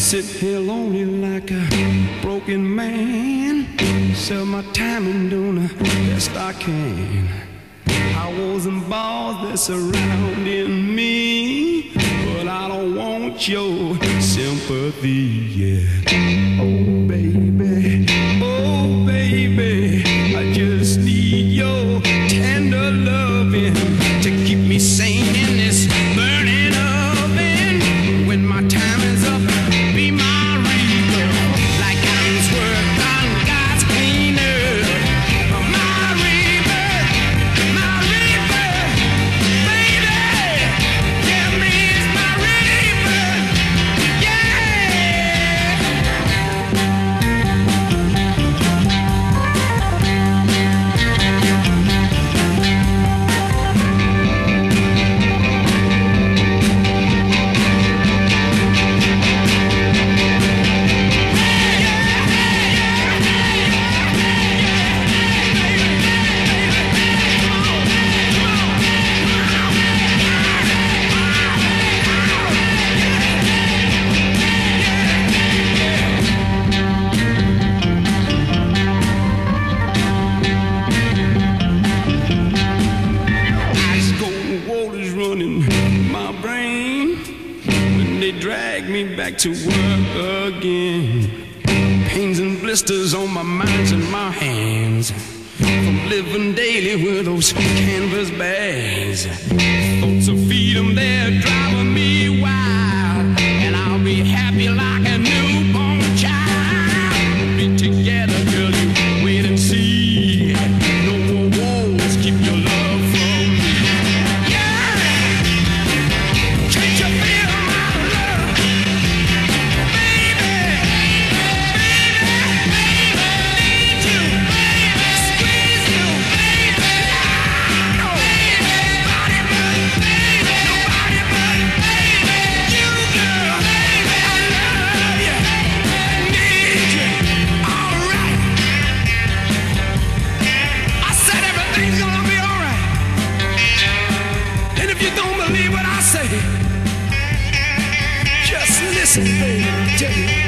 Sit here lonely like a broken man. Sell my time and do the best I can. Powers and balls that surrounding me. But I don't want your sympathy, yeah. Oh, baby, oh, running my brain when they drag me back to work again. Pains and blisters on my minds and my hands from living daily with those canvas bags. Just